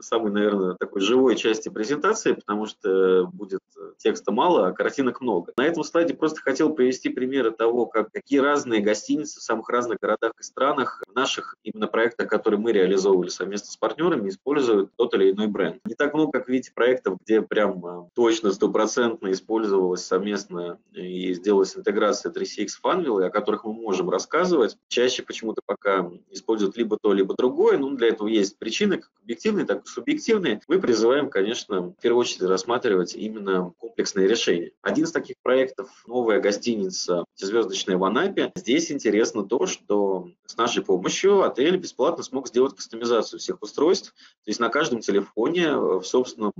самой, наверное, такой живой части презентации, потому что будет текста мало, а картинок много. На этом слайде просто хотел привести примеры того, как, какие разные гостиницы в самых разных городах и странах в наших именно проектах, которые мы реализовывали совместно с партнерами, используют тот или иной бренд. Не так много, как видите, проектов, где прям точно стопроцентно использовалось совместно и сделалась интеграция 3CX Funwheel, о которых мы можем рассказывать. Чаще почему-то пока используют либо то, либо другое. Но для этого есть причины, как объективные, так и субъективные. Мы призываем, конечно, в первую очередь рассматривать именно комплексные решения. Один из таких проектов – новая гостиница «Звездочная в Анапе». Здесь интересно то, что с нашей помощью отель бесплатно смог сделать кастомизацию всех устройств. То есть на каждом телефоне в собственном,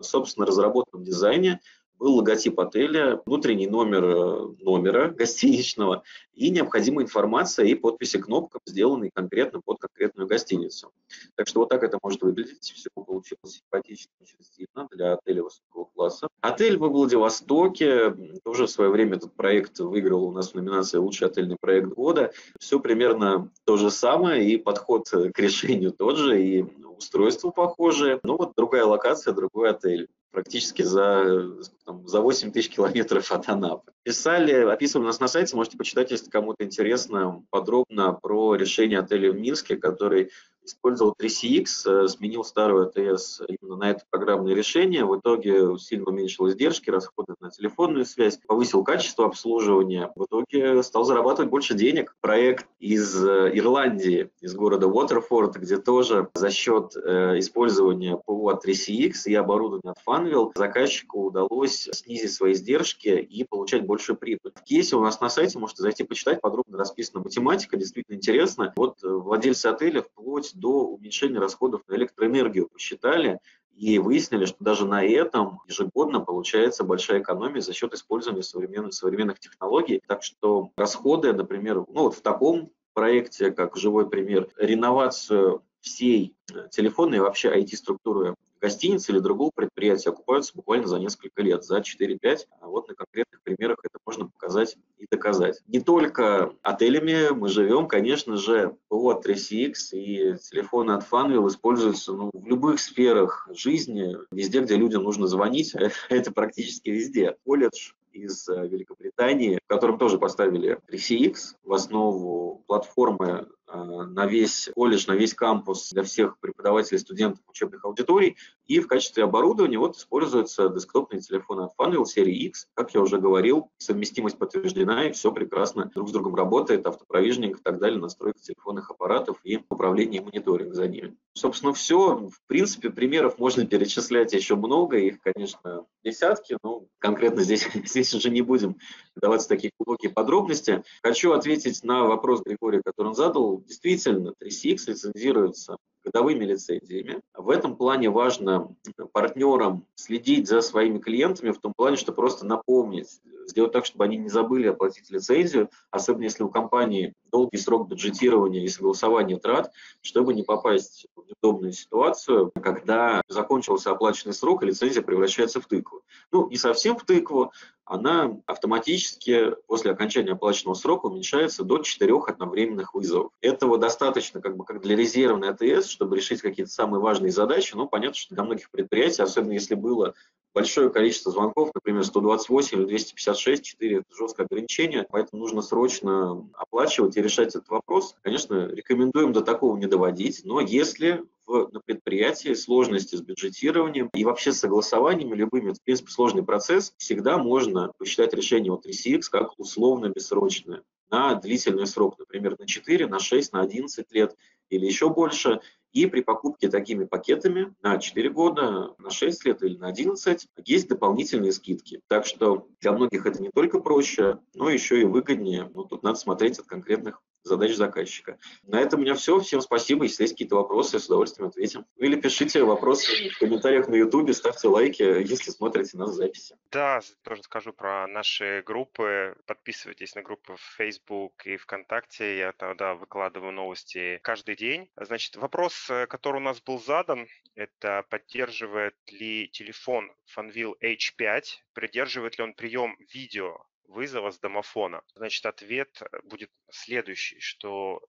собственно разработанном дизайне был логотип отеля, внутренний номер э, номера гостиничного и необходимая информация и подписи кнопкам, сделанные конкретно под конкретную гостиницу. Так что вот так это может выглядеть. Все получилось симпатично, очень стильно для отеля высокого класса. Отель во Владивостоке. Тоже в свое время этот проект выиграл у нас в номинации «Лучший отельный проект года». Все примерно то же самое, и подход к решению тот же, и устройство похожее. Ну вот другая локация, другой отель практически за, там, за 8 тысяч километров от Анапы. Писали, описывали нас на сайте, можете почитать, если кому-то интересно, подробно про решение отеля в Минске, который использовал 3CX, э, сменил старую АТС именно на это программное решение. В итоге сильно уменьшил издержки, расходы на телефонную связь, повысил качество обслуживания. В итоге стал зарабатывать больше денег. Проект из э, Ирландии, из города Уотерфорд, где тоже за счет э, использования ПО от 3CX и оборудования от Funwheel заказчику удалось снизить свои издержки и получать большую прибыль. В кейсе у нас на сайте можете зайти почитать, подробно расписана математика, действительно интересно. Вот владельцы отеля вплоть до уменьшения расходов на электроэнергию посчитали и выяснили, что даже на этом ежегодно получается большая экономия за счет использования современных, современных технологий. Так что расходы, например, ну вот в таком проекте, как живой пример, реновацию всей телефонной и вообще IT-структуры гостиницы или другого предприятия окупаются буквально за несколько лет, за 4-5. А вот на конкретных примерах это можно показать и доказать. Не только отелями мы живем, конечно же, ПО от 3CX и телефоны от Funwheel используются ну, в любых сферах жизни, везде, где людям нужно звонить, это практически везде. Колледж, из э, Великобритании, в котором тоже поставили 3CX в основу платформы на весь колледж, на весь кампус для всех преподавателей, студентов учебных аудиторий. И в качестве оборудования вот используются десктопные телефоны от Funwheel серии X. Как я уже говорил, совместимость подтверждена, и все прекрасно друг с другом работает, автопровижнинг и так далее, настройка телефонных аппаратов и управление и мониторинг за ними. Собственно, все. В принципе, примеров можно перечислять еще много, их, конечно, десятки, но конкретно здесь, здесь уже не будем даваться в такие глубокие подробности. Хочу ответить на вопрос Григория, который он задал. Действительно, 3CX лицензируется годовыми лицензиями. В этом плане важно партнерам следить за своими клиентами в том плане, что просто напомнить, сделать так, чтобы они не забыли оплатить лицензию, особенно если у компании долгий срок бюджетирования и согласования трат, чтобы не попасть в неудобную ситуацию, когда закончился оплаченный срок, и лицензия превращается в тыкву. Ну, не совсем в тыкву, она автоматически после окончания оплаченного срока уменьшается до четырех одновременных вызовов. Этого достаточно как бы как для резервной АТС, чтобы решить какие-то самые важные задачи. Но понятно, что для многих предприятий, особенно если было большое количество звонков, например, 128 или 256, 4 – это жесткое ограничение, поэтому нужно срочно оплачивать и решать этот вопрос. Конечно, рекомендуем до такого не доводить, но если в, на предприятии сложности с бюджетированием и вообще с согласованиями любыми, в принципе, сложный процесс, всегда можно посчитать решение от 3CX как условно-бессрочное на длительный срок, например, на 4, на 6, на 11 лет или еще больше. И при покупке такими пакетами на 4 года, на 6 лет или на 11 есть дополнительные скидки. Так что для многих это не только проще, но еще и выгоднее. Ну, тут надо смотреть от конкретных задач заказчика. На этом у меня все. Всем спасибо. Если есть какие-то вопросы, с удовольствием ответим. Или пишите вопросы в комментариях на YouTube, ставьте лайки, если смотрите нас в записи. Да, тоже скажу про наши группы. Подписывайтесь на группы в Facebook и ВКонтакте. Я тогда выкладываю новости каждый день. Значит, вопрос, э, который у нас был задан, это поддерживает ли телефон Fanvil H5, придерживает ли он прием видео вызова с домофона. Значит, ответ э, будет следующий, что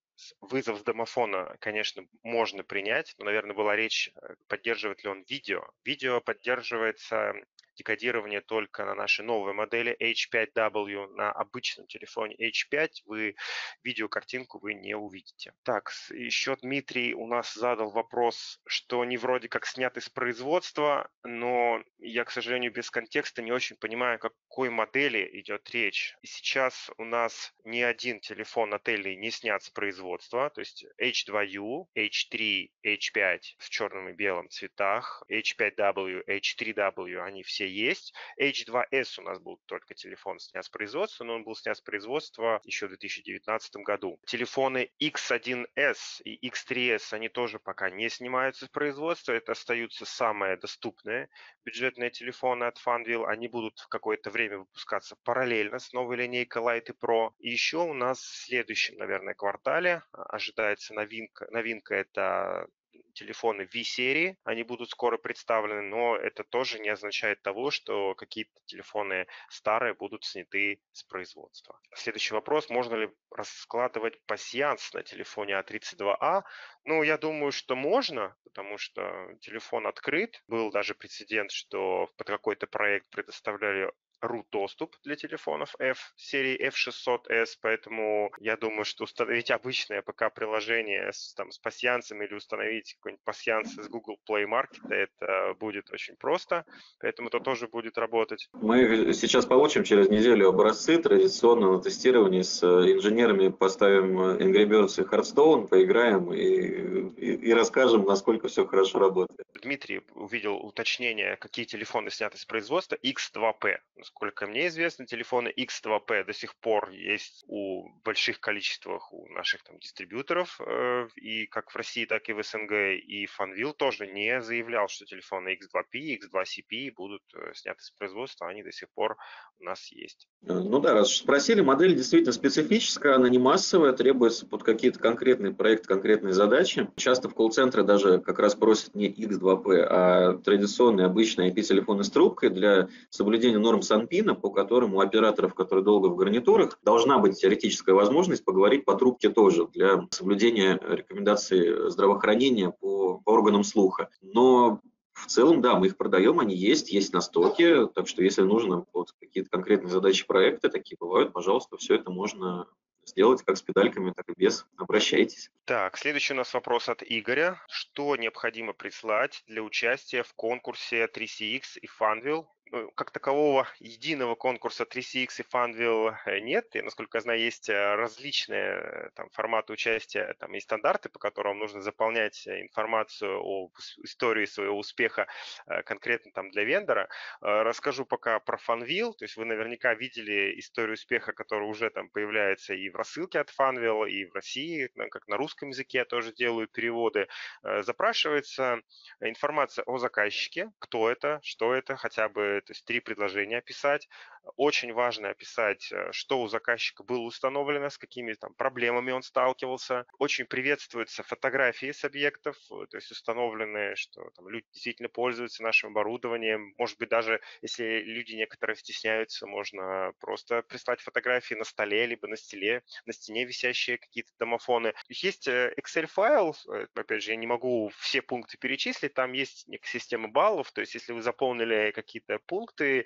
вызов с домофона, конечно, можно принять, но, наверное, была речь, э, поддерживает ли он видео. Видео поддерживается декодирование только на нашей новой модели H5W. На обычном телефоне H5 вы видеокартинку вы не увидите. Так, еще Дмитрий у нас задал вопрос, что они вроде как сняты с производства, но я, к сожалению, без контекста не очень понимаю, о какой модели идет речь. И сейчас у нас ни один телефон отелей не снят с производства, то есть H2U, H3, H5 в черном и белом цветах, H5W, H3W, они все есть. H2S у нас был только телефон снят с производства, но он был снят с производства еще в 2019 году. Телефоны X1S и X3S, они тоже пока не снимаются с производства, это остаются самые доступные бюджетные телефоны от Funwheel. Они будут в какое-то время выпускаться параллельно с новой линейкой Lite и Pro. И еще у нас в следующем, наверное, квартале а, ожидается новинка. Новинка это телефоны V-серии, они будут скоро представлены, но это тоже не означает того, что какие-то телефоны старые будут сняты с производства. Следующий вопрос, можно ли раскладывать пассианс на телефоне А32А? А? Ну, я думаю, что можно, потому что телефон открыт. Был даже прецедент, что под какой-то проект предоставляли root доступ для телефонов F серии F600S, поэтому я думаю, что установить обычное ПК-приложение с, там, с пассиансом или установить какой-нибудь пассианс из Google Play Market, это будет очень просто, поэтому это тоже будет работать. Мы сейчас получим через неделю образцы традиционно на тестировании с инженерами, поставим Angry Birds и Hearthstone, поиграем и, и, и расскажем, насколько все хорошо работает. Дмитрий увидел уточнение, какие телефоны сняты с производства X2P насколько мне известно, телефоны X2P до сих пор есть у больших количествах у наших там дистрибьюторов, э, и как в России, так и в СНГ, и Fanvil тоже не заявлял, что телефоны X2P, X2CP будут э, сняты с производства, они до сих пор у нас есть. Э, ну да, раз спросили, модель действительно специфическая, она не массовая, требуется под какие-то конкретные проекты, конкретные задачи. Часто в колл-центры даже как раз просят не X2P, а традиционные обычные IP-телефоны с трубкой для соблюдения норм сан Санпина, по которому у операторов, которые долго в гарнитурах, должна быть теоретическая возможность поговорить по трубке тоже для соблюдения рекомендаций здравоохранения по, по органам слуха. Но в целом, да, мы их продаем, они есть, есть на стоке, так что если нужно вот какие-то конкретные задачи проекта, такие бывают, пожалуйста, все это можно сделать как с педальками, так и без. Обращайтесь. Так, следующий у нас вопрос от Игоря. Что необходимо прислать для участия в конкурсе 3CX и ну, как такового единого конкурса 3CX и Funwheel э, нет. И, насколько я знаю, есть э, различные э, там, форматы участия там, и стандарты, по которым нужно заполнять информацию о истории своего успеха конкретно там, для вендора. Расскажу пока про Funwheel. То есть вы наверняка видели историю успеха, которая уже там появляется и в рассылке от Funwheel, и в России, как на русском языке я тоже делаю переводы. Запрашивается информация о заказчике, кто это, что это, хотя бы то есть три предложения описать. Очень важно описать, э, что у заказчика было установлено, с какими там проблемами он сталкивался. Очень приветствуются фотографии с объектов, э, то есть установленные, что там, люди действительно пользуются нашим оборудованием. Может быть, даже если люди некоторые стесняются, можно просто прислать фотографии на столе, либо на стеле, на стене висящие какие-то домофоны. Есть э, Excel-файл, опять же, я не могу все пункты перечислить, там есть система баллов, то есть если вы заполнили какие-то пункты,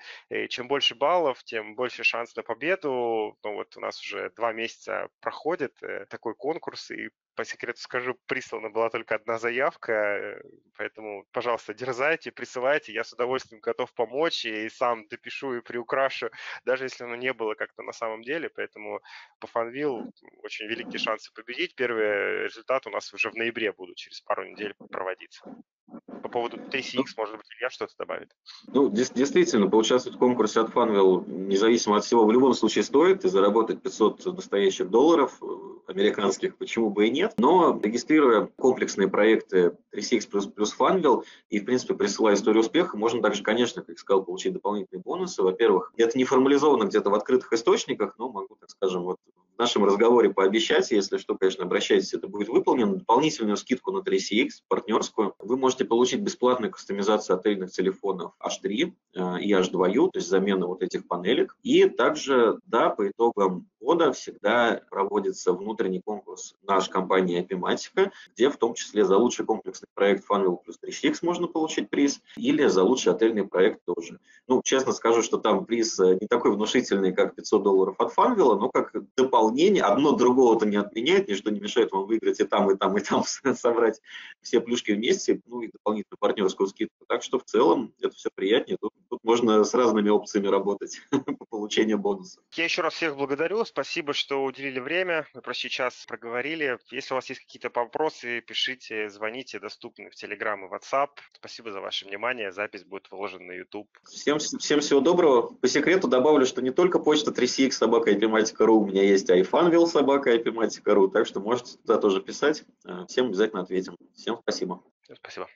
чем больше баллов, баллов, тем больше шанс на победу. Ну вот у нас уже два месяца проходит э, такой конкурс, и по секрету скажу, прислана была только одна заявка, э, поэтому, пожалуйста, дерзайте, присылайте, я с удовольствием готов помочь и сам допишу и приукрашу, даже если оно не было как-то на самом деле, поэтому по Фанвил очень великие шансы победить. Первый результат у нас уже в ноябре будут через пару недель проводиться. По поводу 3CX, может быть, Илья что-то добавит? Ну, действительно, поучаствовать в конкурсе от Funwheel, независимо от всего, в любом случае стоит, и заработать 500 настоящих долларов э, американских, почему бы и нет. Но регистрируя комплексные проекты 3CX плюс, Funwheel и, в принципе, присылая историю успеха, можно также, конечно, как сказал, получить дополнительные бонусы. Во-первых, это не формализовано где-то в открытых источниках, но могу, так скажем, вот в нашем разговоре пообещать, если что, конечно, обращайтесь, это будет выполнено. Дополнительную скидку на 3CX, партнерскую, вы можете получить бесплатную кастомизацию отельных телефонов H3 э, и H2U, то есть замена вот этих панелек. И также, да, по итогам года всегда проводится внутренний конкурс нашей компании Epimatica, где в том числе за лучший комплексный проект Funwheel плюс 3CX можно получить приз, или за лучший отельный проект тоже. Ну, честно скажу, что там приз э, не такой внушительный, как 500 долларов от Funwheel, но как дополнительный дополнение, одно другого-то не отменяет, ничто не мешает вам выиграть и там, и там, и там собрать все плюшки вместе, ну и дополнительную партнерскую скидку. Так что в целом это все приятнее. Тут, тут можно с разными опциями работать по получению бонусов. Я еще раз всех благодарю. Спасибо, что уделили время. Мы почти час проговорили. Если у вас есть какие-то вопросы, пишите, звоните, доступны в Telegram и WhatsApp. Спасибо за ваше внимание. Запись будет выложена на YouTube. Всем, всем всего доброго. По секрету добавлю, что не только почта 3CX собака и у меня есть iFunville собака epimatica.ru, так что можете туда тоже писать. Э, всем обязательно ответим. Всем спасибо. Спасибо.